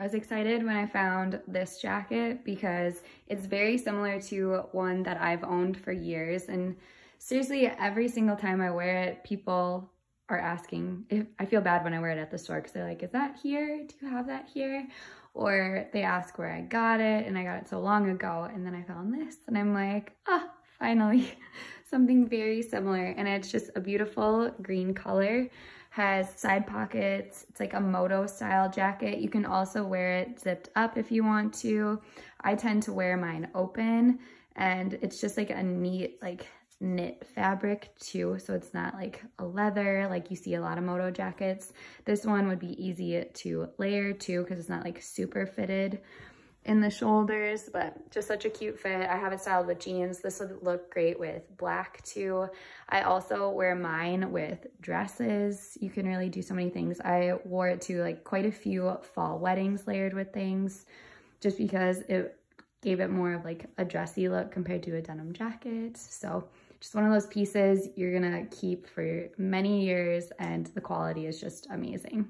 I was excited when I found this jacket because it's very similar to one that I've owned for years. And seriously, every single time I wear it, people are asking if I feel bad when I wear it at the store because they're like, is that here? Do you have that here? Or they ask where I got it and I got it so long ago and then I found this and I'm like, ah, oh, finally something very similar. And it's just a beautiful green color has side pockets. It's like a moto style jacket. You can also wear it zipped up if you want to. I tend to wear mine open and it's just like a neat like knit fabric too. So it's not like a leather like you see a lot of moto jackets. This one would be easy to layer too because it's not like super fitted in the shoulders, but just such a cute fit. I have it styled with jeans. This would look great with black too. I also wear mine with dresses. You can really do so many things. I wore it to like quite a few fall weddings layered with things just because it gave it more of like a dressy look compared to a denim jacket. So just one of those pieces you're gonna keep for many years and the quality is just amazing.